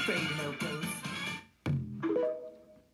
afraid, Loco.